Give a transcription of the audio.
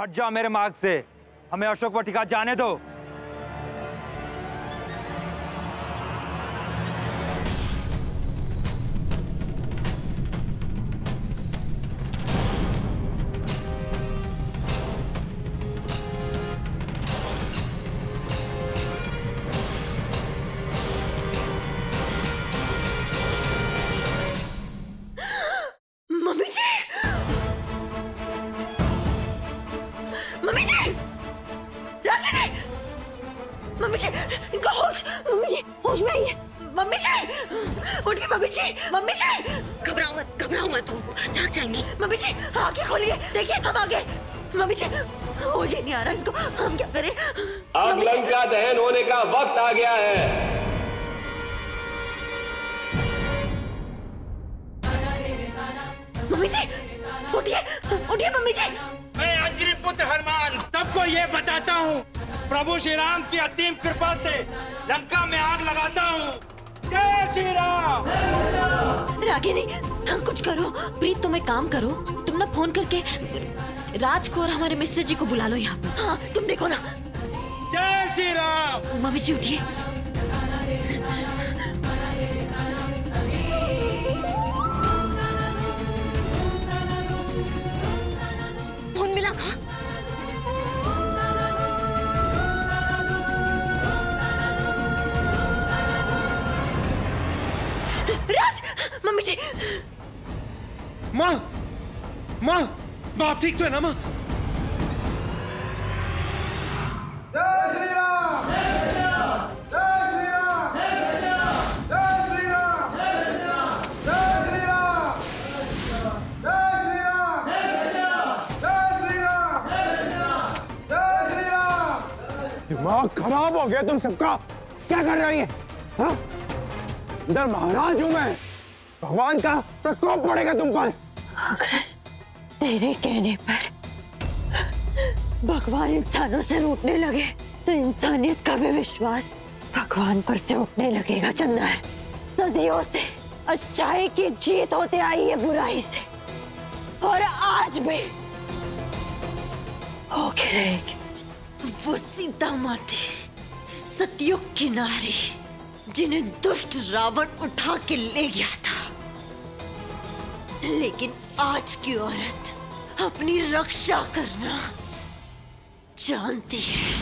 हट जाओ मेरे मार्ग से। हमें अशोक वाटिका जाने दो। इनका होश मम्मी जी होश में आइए। मम्मी जी उठ गई मम्मी जी मम्मी जी। घबराओ मत घबराओ मत जाग जाएँगे। मम्मी जी आगे खोलिए देखिए हम आगे। मम्मी जी होश ही नहीं आ रहा इनको हम क्या करें? अब लंका दहन होने का वक्त आ गया है। मम्मी जी उठिए उठिए मम्मी जी। मैं अंजलि पुत्र हनुमान सबको ये बताता हूँ प्रभु श्री राम की असीम कृपा से लंका में आग लगाता हूँ। जय श्री राम। रागिनी कुछ करो। प्रीत तुम एक काम करो। तुम ना फ़ोन करके राज को और हमारे मिस्टर जी को बुला लो यहाँ पे हाँ तुम देखो ना। जय श्री राम। मम्मी जी उठिए। राज मम्मी जी माँ माँ माँ आप ठीक तो है ना माँ दिमाग खराब हो गया तुम सबका क्या कर रही है हाँ? इधर महाराज हूँ मैं। भगवान का प्रकोप पड़ेगा तुम पर। अगर तेरे कहने पर भगवान इंसानों से रूठने लगे तो इंसानियत का भी विश्वास भगवान पर से उठने लगेगा, चंदर। सदियों से अच्छाई की जीत होते आई है बुराई से। और आज भी होके रहेगी। वो सीता माती सतयुग की नारी। जिन्हें दुष्ट रावण उठा के ले गया था। लेकिन आज की औरत अपनी रक्षा करना जानती है।